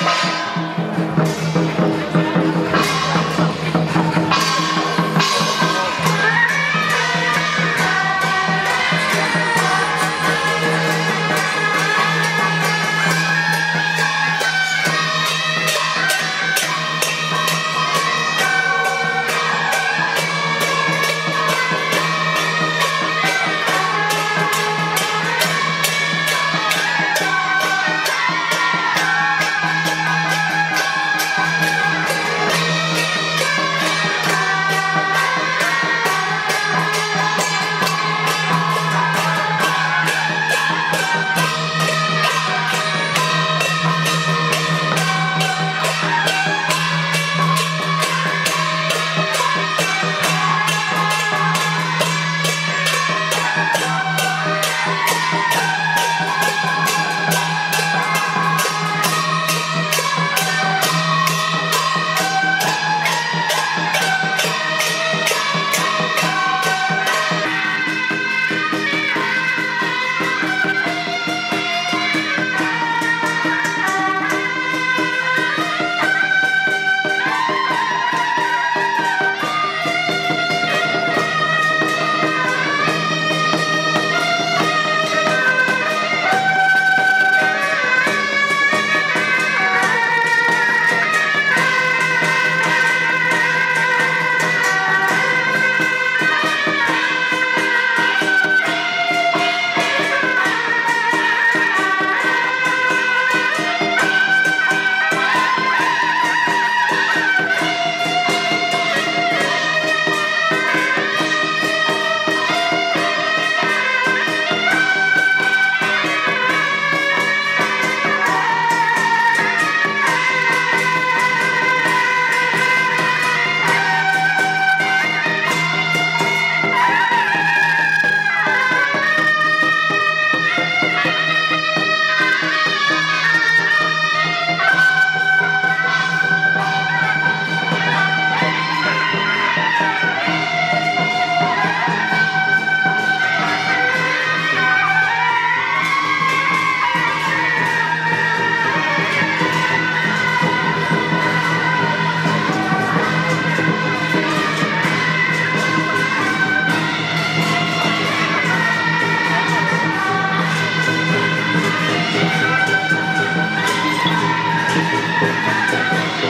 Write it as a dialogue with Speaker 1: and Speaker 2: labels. Speaker 1: Bye. Thank you.